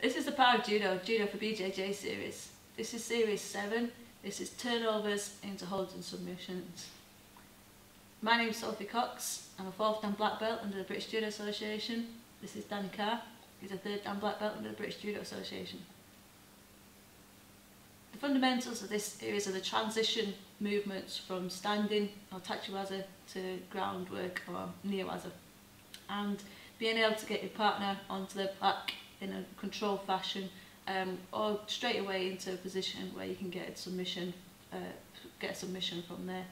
This is the Power of Judo, Judo for BJJ series. This is series 7. This is turnovers into holds and submissions. My name is Sophie Cox. I'm a fourth dan black belt under the British Judo Association. This is Danny Carr. He's a third dan black belt under the British Judo Association. The fundamentals of this series are the transition movements from standing or tachiwaza to groundwork or newaza. And being able to get your partner onto the back in a controlled fashion um, or straight away into a position where you can get a submission, uh, get a submission from there.